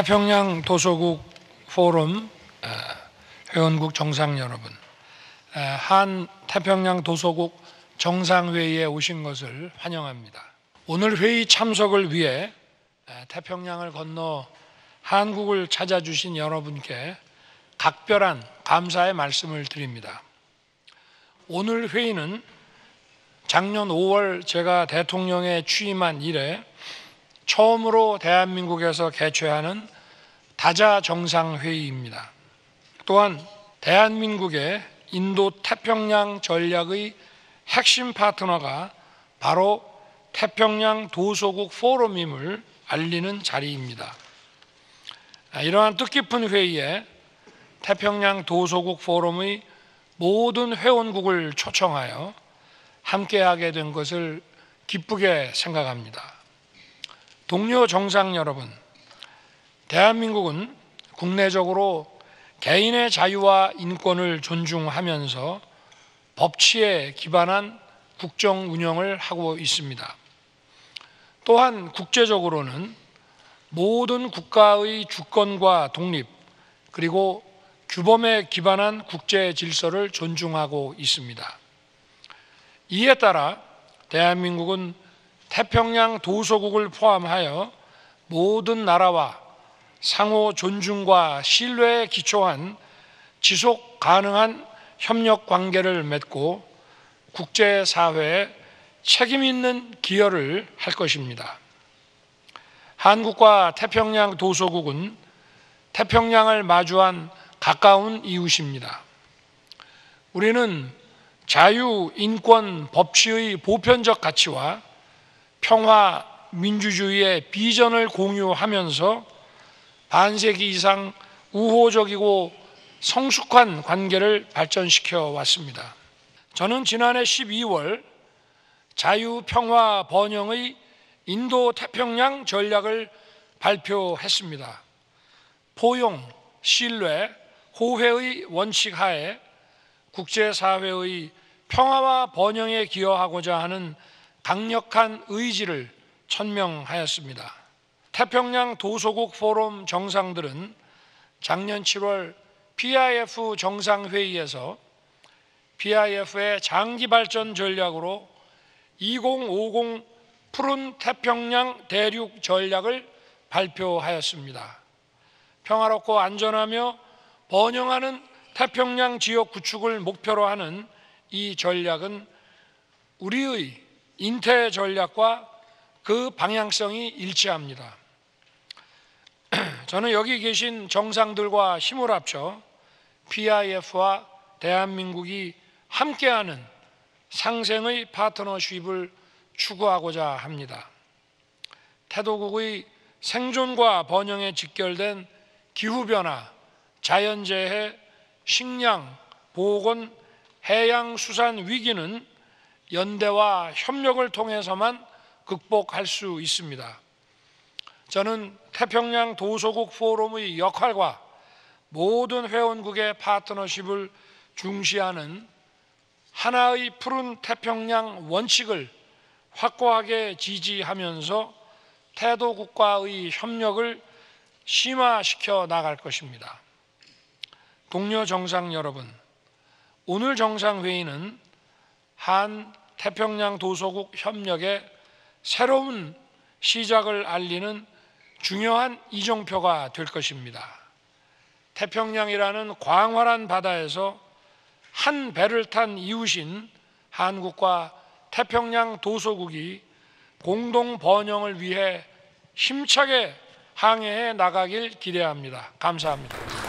태평양 도서국 포럼 어, 회원국 정상 여러분, 어, 한 태평양 도서국 정상회의에 오신 것을 환영합니다. 오늘 회의 참석을 위해 어, 태평양을 건너 한국을 찾아주신 여러분께 각별한 감사의 말씀을 드립니다. 오늘 회의는 작년 5월 제가 대통령에 취임한 이래 처음으로 대한민국에서 개최하는 다자 정상회의입니다. 또한 대한민국의 인도 태평양 전략의 핵심 파트너가 바로 태평양 도서국 포럼임을 알리는 자리입니다. 이러한 뜻깊은 회의에 태평양 도서국 포럼의 모든 회원국을 초청하여 함께하게 된 것을 기쁘게 생각합니다. 동료 정상 여러분, 대한민국은 국내적으로 개인의 자유와 인권을 존중하면서 법치에 기반한 국정 운영을 하고 있습니다. 또한 국제적으로는 모든 국가의 주권과 독립 그리고 규범에 기반한 국제 질서를 존중하고 있습니다. 이에 따라 대한민국은 태평양 도서국을 포함하여 모든 나라와 상호 존중과 신뢰에 기초한 지속 가능한 협력 관계를 맺고 국제사회에 책임 있는 기여를 할 것입니다. 한국과 태평양 도서국은 태평양을 마주한 가까운 이웃입니다. 우리는 자유, 인권, 법치의 보편적 가치와 평화, 민주주의의 비전을 공유하면서 반세기 이상 우호적이고 성숙한 관계를 발전시켜 왔습니다. 저는 지난해 12월 자유, 평화, 번영의 인도 태평양 전략을 발표했습니다. 포용, 신뢰, 호회의 원칙 하에 국제사회의 평화와 번영에 기여하고자 하는 강력한 의지를 천명하였습니다. 태평양 도서국 포럼 정상들은 작년 7월 PIF 정상회의에서 PIF의 장기 발전 전략으로 2050 푸른 태평양 대륙 전략을 발표하였습니다. 평화롭고 안전하며 번영하는 태평양 지역 구축을 목표로 하는 이 전략은 우리의 인태 전략과 그 방향성이 일치합니다. 저는 여기 계신 정상들과 힘을 합쳐 PIF와 대한민국이 함께하는 상생의 파트너십을 추구하고자 합니다. 태도국의 생존과 번영에 직결된 기후변화, 자연재해, 식량, 보건, 해양수산 위기는 연대와 협력을 통해서만 극복할 수 있습니다. 저는 태평양 도서국 포럼의 역할과 모든 회원국의 파트너십을 중시하는 하나의 푸른 태평양 원칙을 확고하게 지지하면서 태도국과의 협력을 심화시켜 나갈 것입니다. 동료 정상 여러분, 오늘 정상회의는 한 태평양 도서국 협력의 새로운 시작을 알리는 중요한 이정표가 될 것입니다. 태평양이라는 광활한 바다에서 한 배를 탄 이웃인 한국과 태평양 도서국이 공동 번영을 위해 힘차게 항해해 나가길 기대합니다. 감사합니다.